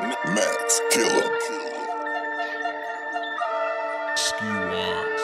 Max Killer. Ski Wine.